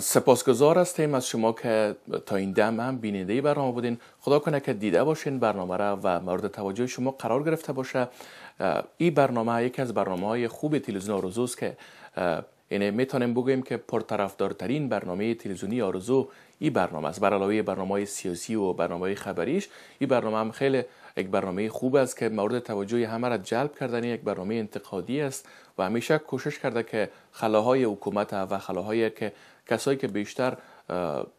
سپاسگزار هستیم از شما که تا این دم هم بیننده برنامه بودین. خدا کنه که دیده باشین برنامه را و مورد توجه شما قرار گرفته باشه. این برنامه یکی از برنامه های خوب تلویزیون آرزوست که یعنی می‌تونیم بگوییم که پرطرفدارترین برنامه تلویزیونی آرزو این برنامه است. بر علاوه برنامه سیاسی و برنامه خبریش این برنامه هم خیلی یک برنامه خوب است که مورد توجه همه را جلب کردن یک برنامه انتقادی است و همیشه کوشش کرده که خلاهای حکومت و خلاهای که کسایی که بیشتر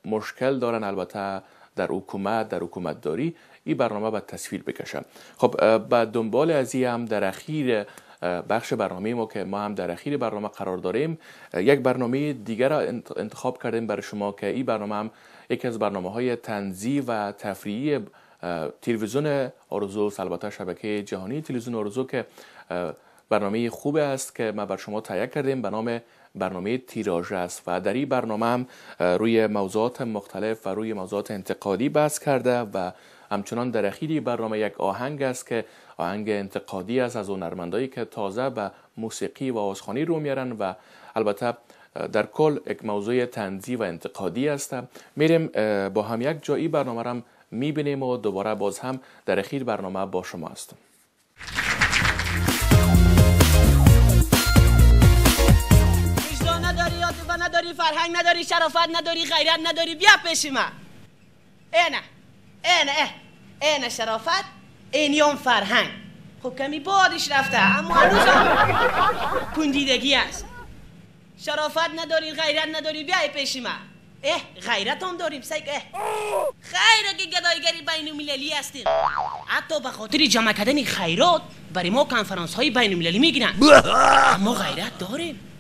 مشکل دارن البته در حکومت در حکومت داری این برنامه به تصویر بکشن خب به دنبال از هم در اخیر بخش برنامه ما که ما هم در اخیر برنامه قرار داریم یک برنامه دیگر را انتخاب کردیم برای شما که این برنامه هم یکی از برنامه های تنزی و تفریحی تلویزیون آرزو البته شبکه جهانی تلویزیون آرزو که برنامه خوب است که ما بر شما تهیه کردیم به نام برنامه تیراژ است و در این برنامه هم روی موضوعات مختلف و روی موضوعات انتقادی بحث کرده و همچنان در اخیری برنامه یک آهنگ است که آهنگ انتقادی است از هنرمندایی که تازه به موسیقی و آوازخوانی رو میارن و البته در کل یک موضوع تنزی و انتقادی است. میریم با هم یک جایی برنامه را می‌بینیم و دوباره باز هم در اخیر برنامه با شما هستم. نداری فرهنگ نداری شرافت نداری غیرت نداری بیا پیش من اینه اینه اینه شرافت اینیون فرهنگ. خب کمی بادش رفته اما هنوز هم پوندیدگی است. شرافت نداری غیرت نداری بیای پیش من اه غیرت هم داریم سیک اه خیره که گدایگری بین المللی هستیم. حتی به خاطر جمع کردن خیرات برای ما کنفرانس های بین المللی می‌گیرن. اما غیرت داریم.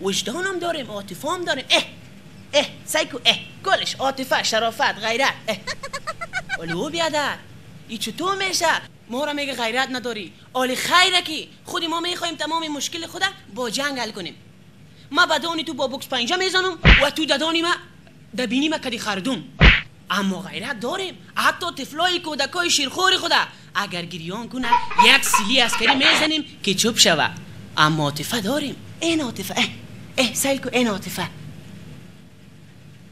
وجدان هم داریم عاطفه داریم اه اه سیکو اه گلش عاطفه شرافت غیرت اه. الو بیادر ای چطور میشه ما را میگه غیرت نداری. آلی خیره کی خودی ما می‌خوایم تمام مشکل خود با جنگ حل کنیم. ما بدانی تو با بوکس پنجه می‌زنم و تو ددانی ما دبینی ما کدی خردوم. اما غیرت داریم. حتی تفلای کودکای شیرخور خدا اگر گریان کنه یک سیلی اسکری می‌زنیم که چوب شوه اما عاطفه داریم. این عاطفه اه کو این عاطفه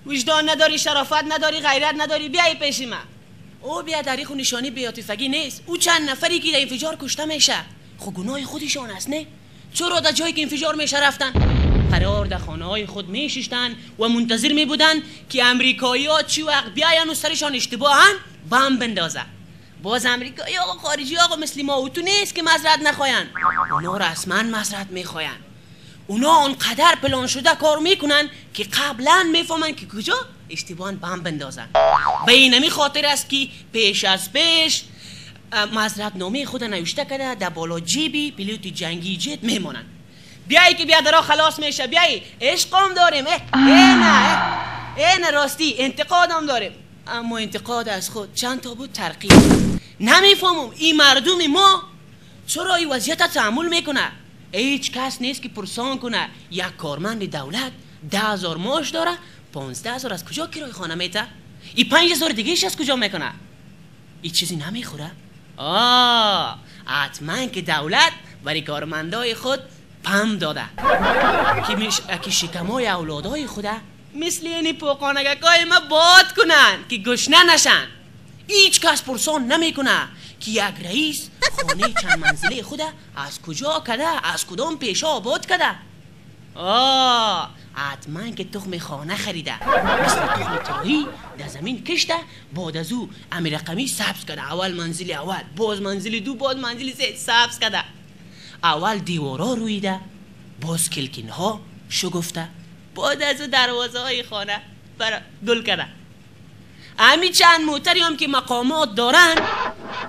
وجدان نداری شرافت نداری غیرت نداری. بیای پیش من. او بیا دریخ و نشانی بیاتفگی نیست. او چند نفری که در انفجار کشته میشه. خب گناه خودشان است نه؟ چرا در جایی که انفجار میشه رفتن؟ قرار در خانه های خود میشیشتن و منتظر می بودن که امریکایی ها چی وقت بیاین و سرشان اشتباهن بم بندازه باز امریکایی آقا خارجی آقا مثل ما اوتو نیست که مزرعت نخواین اونا رسما مزرعت می‌خواین اونا اونقدر پلان شده کار می‌کنن که قبلا می‌فهمن که کجا اشتباه بم بندازن. به اینمی خاطر است که پیش از پیش مزرعت نامه خود نوشته کرده در بالا جیبی پیلوت جنگی جت میمونن. بیایی که بیادرها خلاص میشه. بیایی عشقام داریم اه نه نه راستی انتقادم داریم. اما انتقاد از خود چند تا بود؟ ترقیب نمی‌فهمم. این مردم ما چرا این وضعیت تعمل می‌کنه؟ هیچ کس نیست که پرسان کنه یک کارمند دولت ده هزار ماش داره پانزده هزار از کجا کرای خانه میته؟ این پنج هزار دیگه از کجا می‌کنه؟ این چیزی نمی‌خوره. آه حتما که دولت برای کارمندای خود پم داده. که, مش... که شکمای اولادای خوده مثل اینی پوکانگکای ما باد کنن که گشنه نشن. هیچ کس پرسان نمی‌کنه که یک رئیس خانه چند منزله خوده از کجا کده از کدام پیشا آباد کده؟ آه حتما که تخم خانه خریده. مثل تخم تراهی در زمین کشته بعد از او امیر رقمی سبز کرده اول منزل اول باز منزل دو باز منزل سه سبز کرده اول دیوارا رویده باز کلکین ها شگفته. بعد از او دروازه های خانه برا دل کرده همی چند موتری هم که مقامات دارن.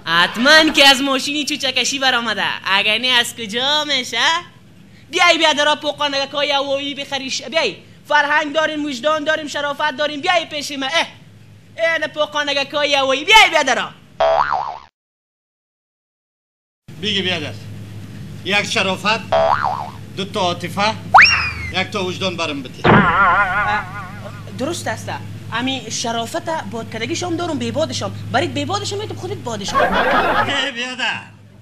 حتما که از ماشینی چوچکشی برآمده. اگر نه از کجا میشه؟ بیای بیا درا پوقانگک های اوایی بخریش. بیای فرهنگ داریم وجدان داریم شرافت داریم. بیای پیش ما. اه این پوقانگک های اوایی بیای بیا درا بیگی بیادر یک شرافت دو تا عاطفه یک تا وجدان برم بتی درست است. امی شرافت بادکدگیشم دارم بیبادشم برید بیبادشم می‌تونم خودت بادش کن بیادر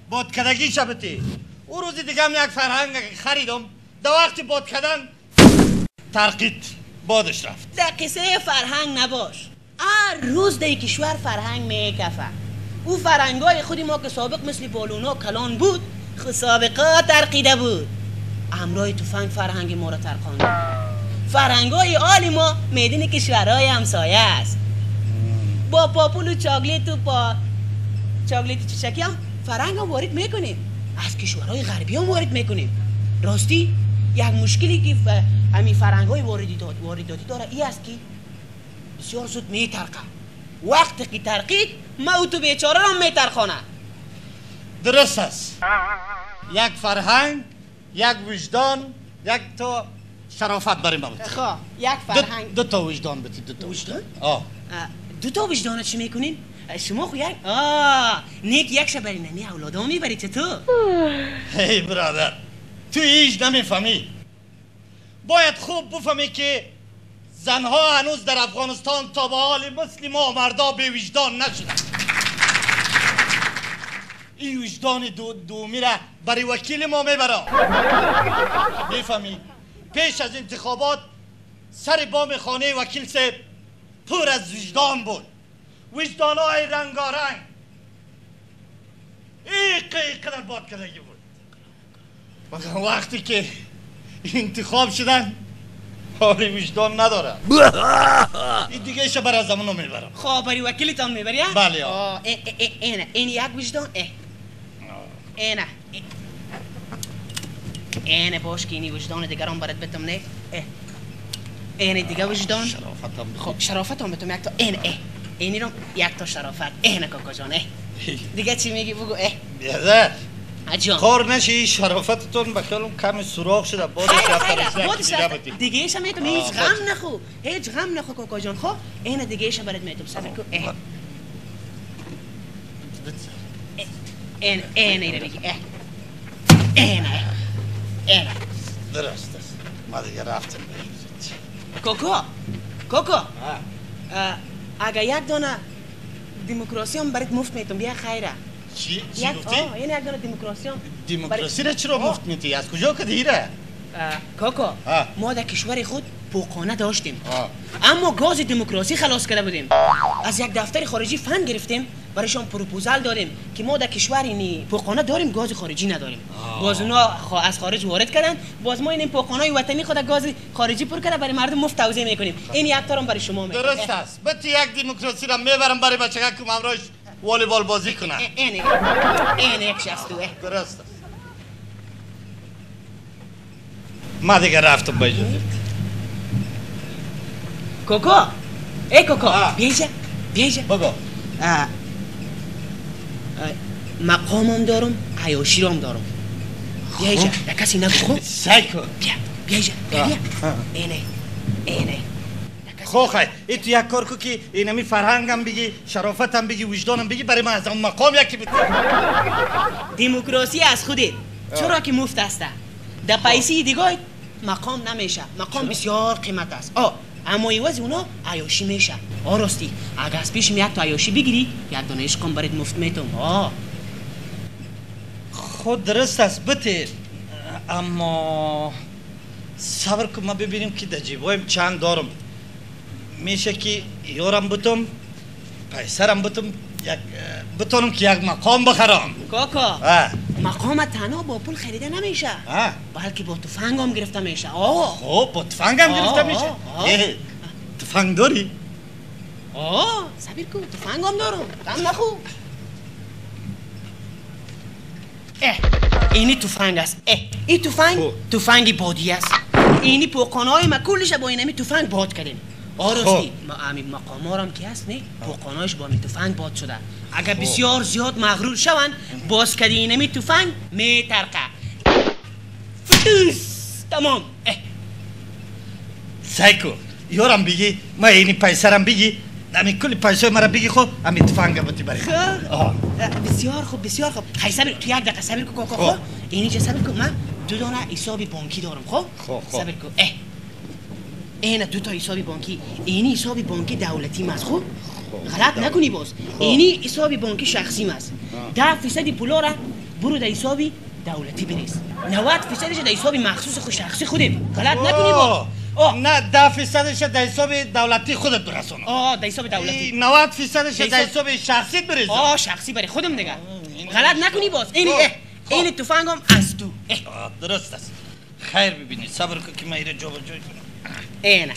بادکدگی شبتی. او روزی دیگه هم یک فرهنگ خریدم. در وقتی باد کردن ترقید بادش رفت. در قصه فرهنگ نباش. هر روز در کشور فرهنگ میکفه. او فرهنگای خودی ما که سابق مثل بالونا کلان بود خود سابقا ترقیده بود. امرای تفنگ فرهنگ ما را ترقانده فرهنگای آل ما میدین کشورهای همسایه است. با پاپول و چاکلیت و با چاکلیت چشکی هم فرهنگ هم وارد می‌کنیم. از کشورهای غربی هم وارد می‌کنیم. راستی یک مشکلی که. همین فرهنگ های وارداتی داره ای است که بسیار زود میترقه وقتی که ترقید ما او تو بیچاره را میترخانه. درست است. یک فرهنگ یک وجدان یک تا شرافت ما بود خواه یک فرهنگ. دو تا وجدان بتی دو تا وجدان؟ آه. اه، دو تا وجدان چی می‌کنین؟ شما خو یک آه نیک یک شب بری نمی اولادا می‌بری چطور؟ هی برادر تو هیچ نمی‌فهمی باید خوب بفهمی که زنها هنوز در افغانستان تا به حال مثل ما مردا به وجدان نشدن. این وجدان دو دومی را برای وکیل ما می‌برم. می‌فهمی پیش از انتخابات سر بام خانه وکیل صاحب پر از وجدان بود. وجدان های رنگارنگ این قدر باد کردگی بود. مگر وقتی که انتخاب شدن حال وجدان نداره. این دیگه ایشه برای زمانو می‌برم. خواه بری وکیلتان می‌بری؟ بله، این یک وجدان اه. اینه اه. اینه باش که اینی وجدان دیگران برات بتم نه اه اینه دیگه وجدان شرافتم خب هم بتم یک تا این اه اینی رو یک تا شرافت اینه کاکا جان اه دیگه چی میگی بگو اه بیادر عجان کار نشه این شرافتتون به خیالم کمی سوراخ شده رسیده بودش دیگه می‌تونم آه، هیچ. غم نخو هیچ غم نخو کاکا جان خب اینه دیگه ایشم برات می‌تونم صبر کو اه این این ایره بگی اه اینه درست است ما دیگه رفتم کوکو کوکو اه، اگه یک دانه دموکراسی هم برات مفت می‌تونم بیا خیره چی؟ چی گفتی؟ این یک دانه دموکراسی هم دموکراسی را چرا. مفت میتی؟ از کجا؟ اه، کوکو آه. ما در کشور خود پوقانه داشتیم. اما گاز دموکراسی خلاص کرده بودیم از یک دفتر خارجی فن گرفتیم برایشان پروپوزال داریم که ما در کشور اینی پوقانه داریم گاز خارجی نداریم. باز اونا خوا- از خارج وارد کردن. باز ما این پوقانه وطنی خود گاز خارجی پر کرده برای مردم مفت توزیع می‌کنیم. این یک تارم برای شما درست است. بتی یک دموکراسی را می‌برم برای بچه که امروز والیبال بازی کنن. این این یک اه. درست است. ما دیگه رفتم اجازت کوکو ای کوکو آه. بیجا اه، مقامم دارم عیاشی رو هم دارم. بیا اینجا. در کسی نگو. خب. سعی کن. بیا. بیا اینجا. بیا. اینه. اینه. در کسی- خو خی ای تو یک کار کو که اینمی فرهنگم بگی شرافتم بگی وجدانم بگی برای من از اون مقام یکی بده. دموکراسی از خودت. چرا که مفت است؟ در پیسی دیگه مقام نمیشه. مقام بسیار قیمت است. آه. اما ایواز اونا عیاشی میشه. آه راستی. اگه از پیشم یک تا عیاشی بگیری یک دانه عشقم برات مفت می‌تونم. آه. خود درست است بته اما صبر کن ما ببینیم که در جیبایم چند دارم. میشه که یارم بتم پیسرم بتم یک بتونم که یک مقام بخرم. کاکا. مقام تنها با پول خریده نمیشه. بلکه با تفنگ هم گرفته میشه. آه. خب با تفنگم آه، گرفته میشه. اه، تفنگ داری؟ آه. صبر کن تفنگ هم دارم. غم نخو اه اینی تفنگ است اه این تفنگ. تفنگ بادی است اینی پوکانه های ما کلش با اینمی تفنگ باد کردیم آراستی ما همین مقامارم که هست نه پوکانهاش با همین تفنگ باد شده اگر بسیار زیاد مغرور شوند باز کردی اینمی تفنگ میترقه فتوس تمام اه سعی کن یارم بگی ما اینی پیسرم بگی همین کل پیسای مرا بگی خب همین تفنگ برای خب. آه. بسیار خوب بسیار خوب خیلی صبر تو یک دقیقه صبر کن کاکا خب. خب. اینجا صبر کن من دو دانه حساب بانکی دارم خب. خب. صبر کن. اه. این دو تا حساب بانکی. اینی حساب بانکی دولتی ماست خب. غلط نکنی باز. اینی حساب بانکی شخصی ماست. ده فیصد پولا را برو در حسابی دولتی بریز 90 فیصدش در حساب مخصوص خود شخصی خودت غلط نکنی باز. نه ده فیصدش در حساب دولتی خودت برسون آه در حساب دولتی 90 فیصدش در حساب- شخصیت بریز آه شخصی برای خودم دیگه غلط نکنی باز خب. این تفنگم از تو درست است خیر ببینی صبر کن که من ایره جا جای کنم اینه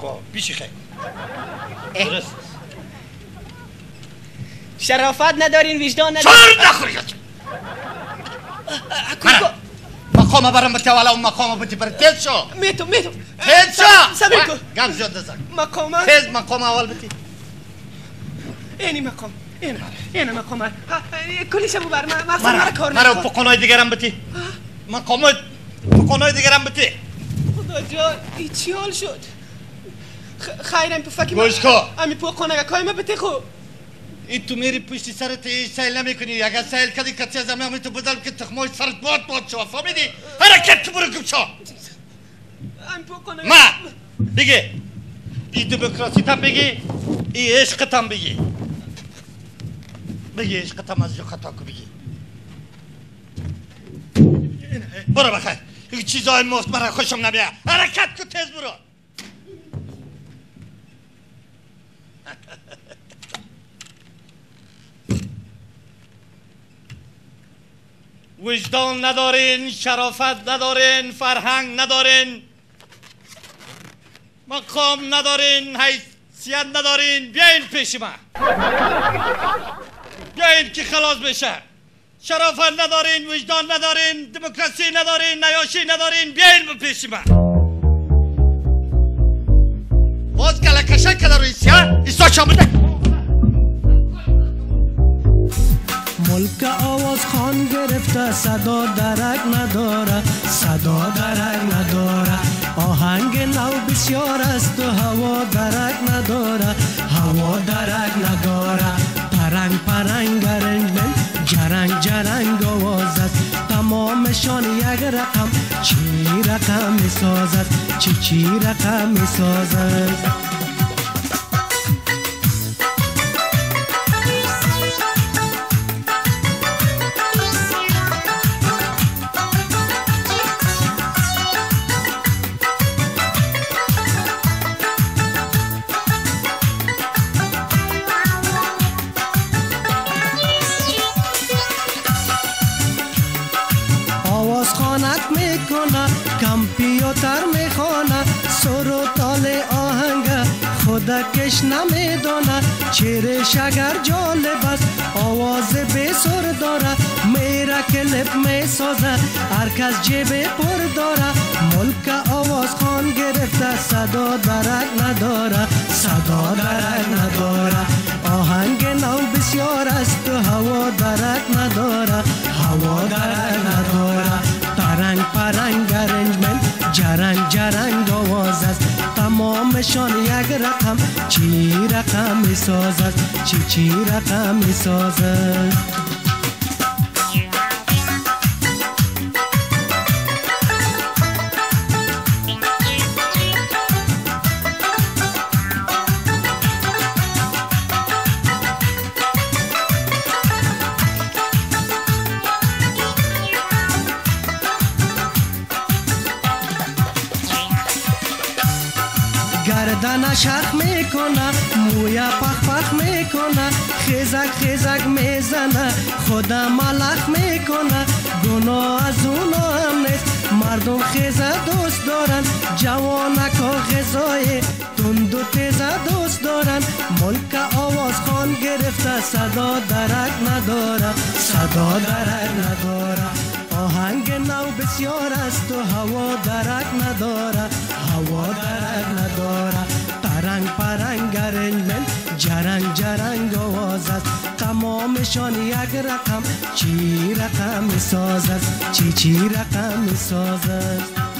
خب پیش خیر. درست است شرافت ندارین وجدان ندارین چار نخوری کوکو مقام برم بتی والا اون مقام بتی بر تیز شو. میتو میتو. تیز شو. صبر کن گم زیاد نزن مقام تیز مقام اول بتی اینی مقام اینه اینه مقام کلی شبو بر من مقصد مرا مرا کار مرا نکن پقنای دیگرم بتی. مقام پقنای دیگرم بتی. خدا جان این چی حال شد. خیرم پفکی گوش کن. امی خونه کای ما بته خو این تو میری پشت سرت ای سیل نمی کنی اگر سیل کردی کتی از امی تو بدل که تخمای سرت باد باد شو فهمیدی؟ حرکت تو برو گم شو امی پو خونه ما. بگی. ای دموکراسی تم بگی. ای عشق تم بگی. بگی عشق تم از جو خطا کو بگی. برو بخیر. این چیزای مفت مرا خوشم نمیاد. حرکت کو تیز برو. وجدان ندارین شرافت ندارین فرهنگ ندارین مقام ندارین حیثیت ندارین. بیاین پیش من. بیاین که خلاص بشه. شرافت ندارین وجدان ندارین دموکراسی ندارین نیاشی ندارین. بیاین پیش من. باز کلکشه کده روی ایسا چامده ملک آواز خان گرفته صدا درک نداره صدا درک نداره. آهنگ نو بسیار است و هوا درک نداره هوا درک نداره. پرنگ پرنگ رنگن جرنگ جرنگ آواز است. تمامشان یک رقم چی رقم می سازد چی چی رقم می سازد خودکش نمیدانه چیرش اگر جالب است آواز بی سر داره میره کلپ می‌سازه هر کس جیب پر داره ملک آواز خان گرفته صدا درک نداره صدا درک نداره آهنگ نو بسیار است هوا درک نداره هوا درک نداره پرنگ پرنگ ارنجمنت جرنگ جرنگ است تمامشان یک رقم چی رقم می سازد چی چی رقم می سازد شخ می‌کنه مویا پخ پخ می‌کنه خیزک خیزک می‌زنه خدا ملخ می‌کنه گناه از اونا هم نیست. مردم خیزه دوست دارن جوانک و غذای تند و تیزه دوست دارن. ملک آواز خان گرفته صدا درک نداره صدا درک نداره. آهنگ نو بسیار است و هوا درک نداره هوا درک نداره. پرنگ پرنگ ارنجمنت جرنگ جرنگ آواز است. تمامشان یک رقم چی رقم می سازد چی چی رقم می سازد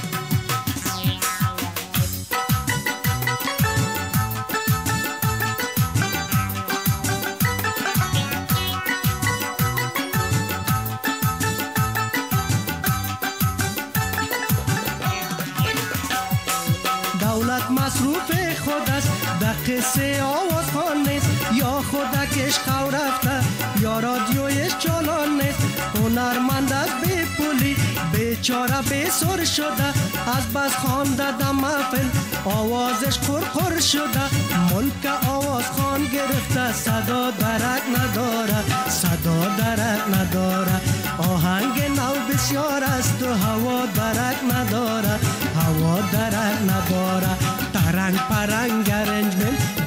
بی بیچاره بسر شده؟ از بس خانده در محفل آوازش قرقر شده. ملک آواز خان گرفته صدا درک نداره صدا درک نداره. آهنگ نو بسیار است و هوا درک نداره هوا درک نداره. ترنگ پرنگ گرنج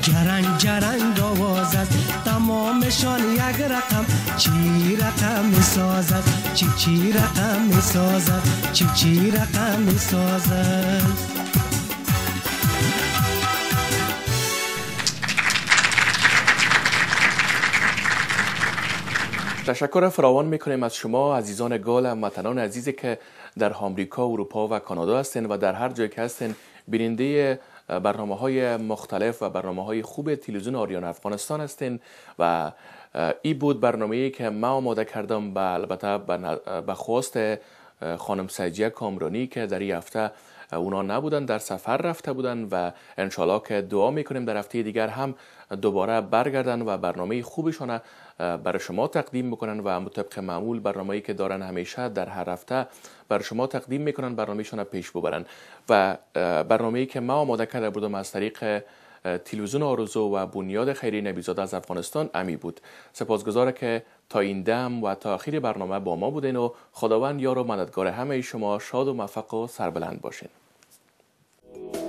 جرنگ جرنگ است تمامشان یک رقم چی رقم می سازد چی چی رقم می سازد چی چی رقم می سازد تشکر فراوان می‌کنیم از شما عزیزان گال وطنان عزیزی که در آمریکا، اروپا و کانادا هستین و در هر جای که هستین بیننده برنامه های مختلف و برنامه های خوب تلویزیون آریان افغانستان هستین و ای بود برنامه ای که ما آماده کردم و البته به خواست خانم سجیه کامرانی که در این هفته اونا نبودن در سفر رفته بودن و انشالله که دعا می‌کنیم در هفته دیگر هم دوباره برگردن و برنامه خوبشان برای شما تقدیم می‌کنن و مطابق معمول برنامه‌ای که دارن همیشه در هر هفته برای شما تقدیم می‌کنن برنامهشان پیش ببرن. و برنامه‌ای که ما آماده کرده بودم از طریق تلویزیون آرزو و بنیاد خیری نبیزاده از افغانستان امی بود. سپاسگزاره که تا این دم و تا آخر برنامه با ما بودین و خداوند یار و مددگار همه شما شاد و موفق و سربلند باشین. Bye.